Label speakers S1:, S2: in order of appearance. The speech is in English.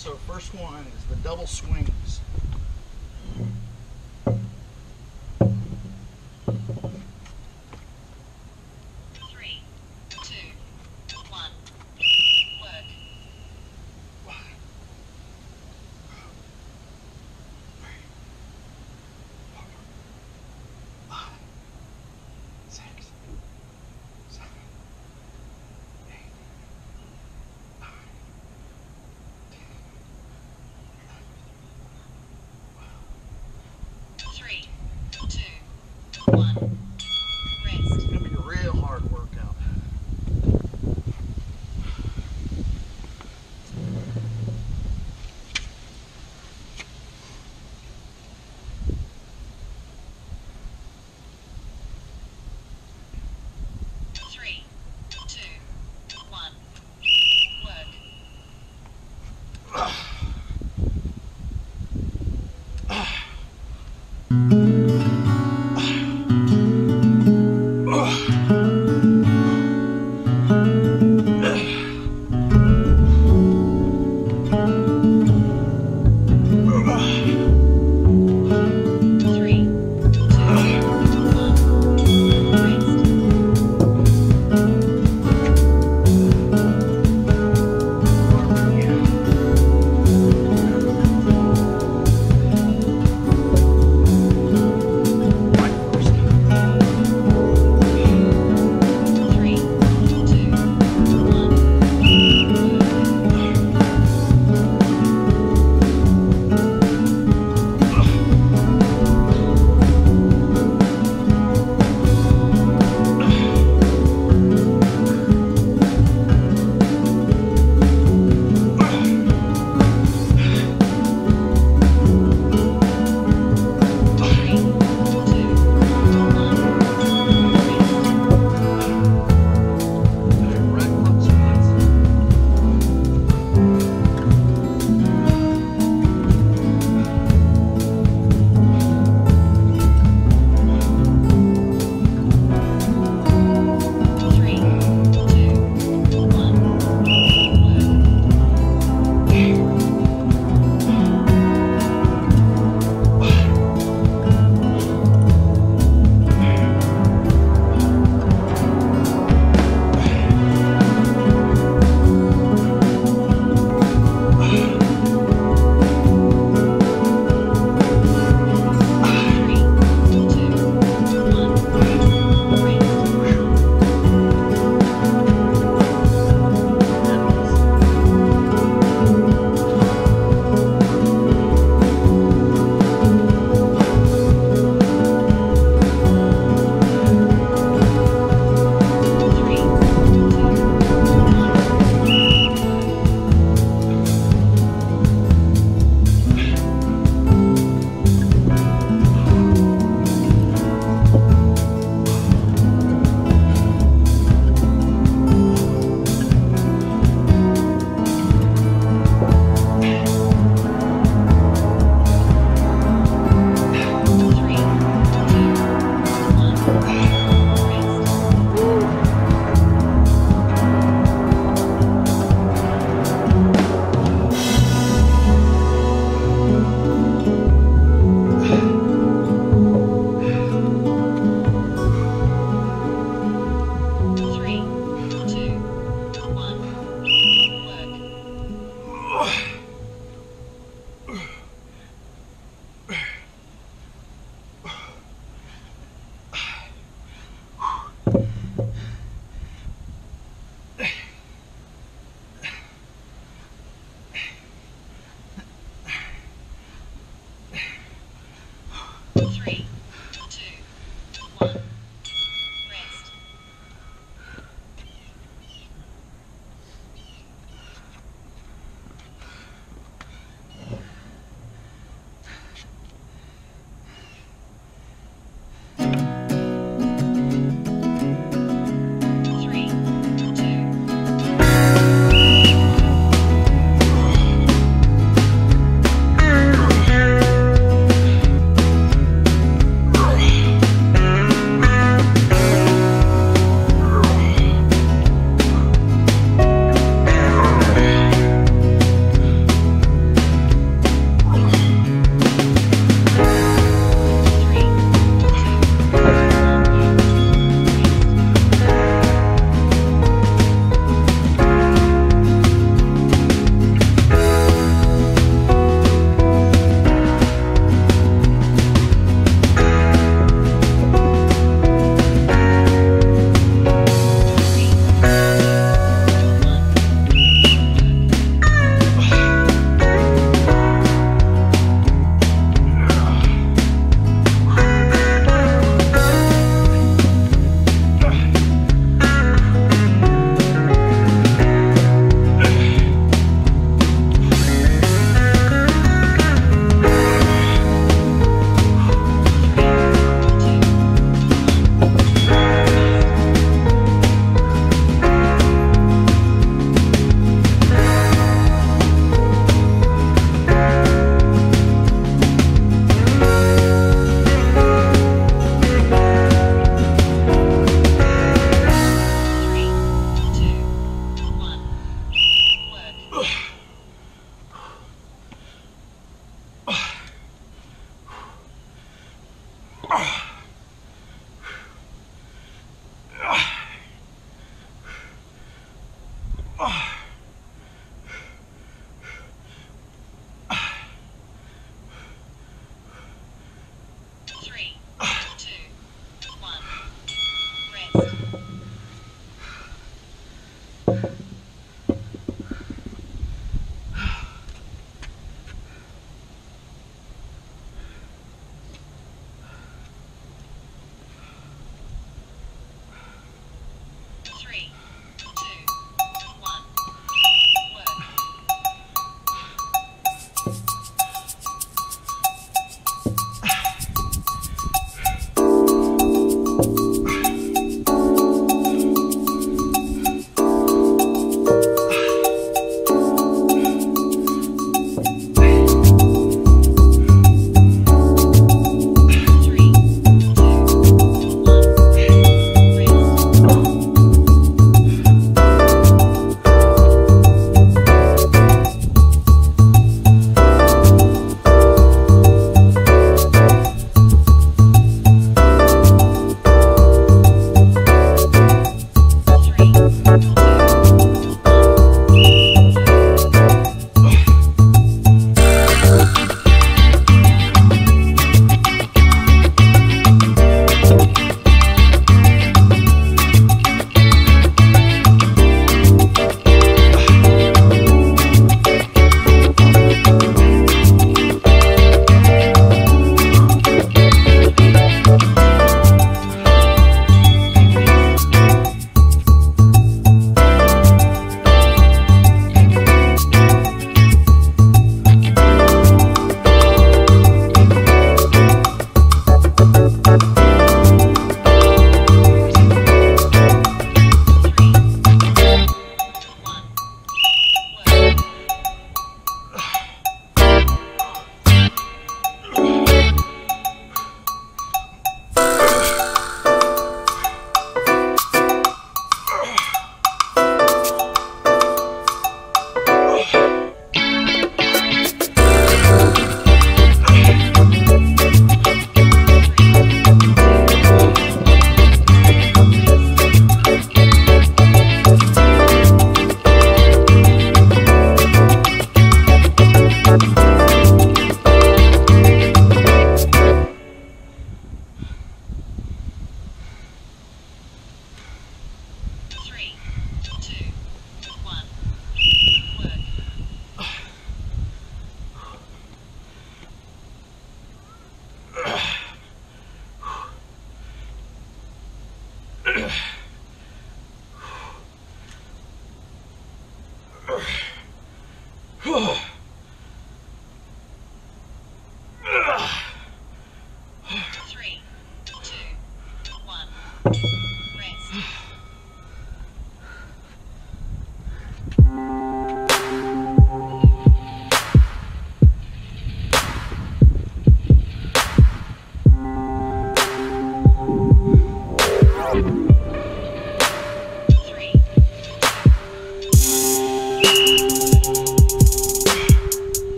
S1: So first one is the double swings.